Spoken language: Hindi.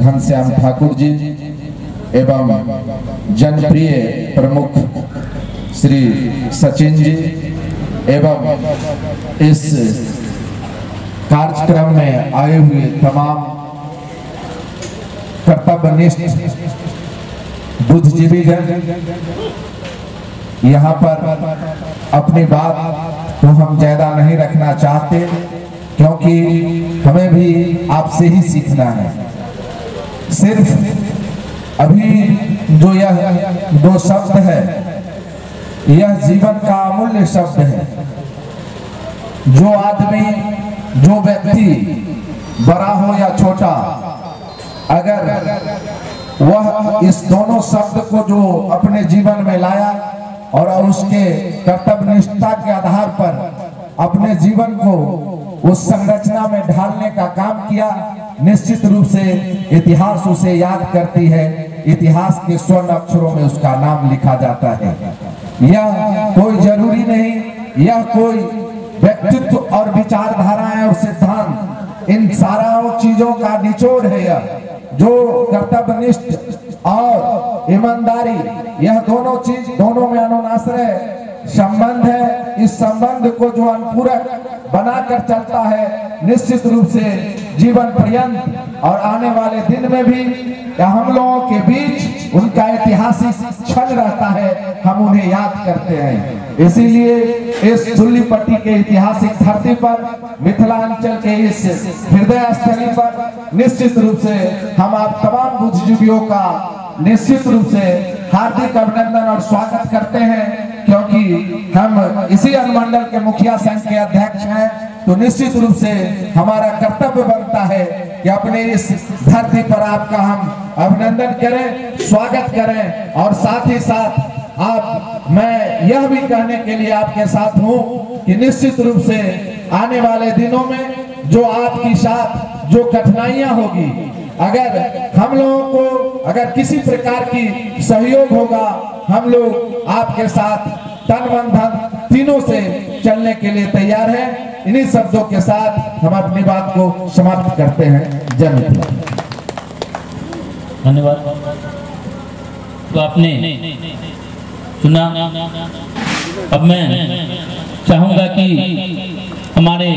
घनश्याम ठाकुर जी एवं जनप्रिय प्रमुख श्री सचिन जी एवं इस कार्यक्रम में आए हुए तमाम कर्तव्यनिष्ठ बुद्धिजीवी जन यहाँ पर अपनी बात को हम ज़्यादा नहीं रखना चाहते। क्योंकि हमें भी आपसे ही सीखना है। सिर्फ़ अभी जो यह दो शब्द है, यह जीवन का अमूल्य शब्द है। जो आदमी, जो व्यक्ति, बड़ा हो या छोटा, अगर वह इस दोनों शब्द को जो अपने जीवन में लाया और उसके कर्तव्य निष्ठा के आधार पर अपने जीवन को उस संरचना में ढालने का काम किया। निश्चित रूप से इतिहास उसे याद करती है। इतिहास के स्वर्ण अक्षरों में उसका नाम लिखा जाता है। यह कोई ज़रूरी नहीं, यह कोई व्यक्तित्व और विचारधाराएँ और सिद्धांत। इन सारा चीज़ों का निचोड़ है यह, जो कर्तव्यनिष्ठ और ईमानदारी, यह दोनों चीज़, दोनों में अनुनाश्रय संबंध है। इस संबंध को जो अनुपूरक बनाकर चलता है, निश्चित रूप से जीवन पर्यंत और आने वाले दिन में भी हम लोगों के बीच उनका ऐतिहासिक क्षण रहता है, हम उन्हें याद करते हैं। इसीलिए इस पट्टी के ऐतिहासिक धरती पर, मिथिलांचल के इस हृदय स्थली पर निश्चित रूप से हम आप तमाम बुद्धिजीवियों का निश्चित रूप से हार्दिक अभिनंदन और स्वागत करते हैं। हम इसी अनुमंडल के मुखिया संघ के अध्यक्ष हैं तो निश्चित रूप से हमारा कर्तव्य बनता है कि अपने इस धरती पर आपका हम अभिनंदन करें, स्वागत करें, और साथ ही साथ आप, मैं यह भी कहने के लिए आपके साथ हूँ कि निश्चित रूप से आने वाले दिनों में जो आपकी साथ, जो कठिनाइयाँ होगी, अगर हम लोगों को, अगर किसी प्रकार की सहयोग होगा, हम लोग आपके साथ तन मन धन तीनों से चलने के लिए तैयार है। इन्हीं शब्दों के साथ हम अपनी बात को समाप्त करते हैं। जय धन्यवाद। तो आपने सुना। अब मैं चाहूँगा कि हमारे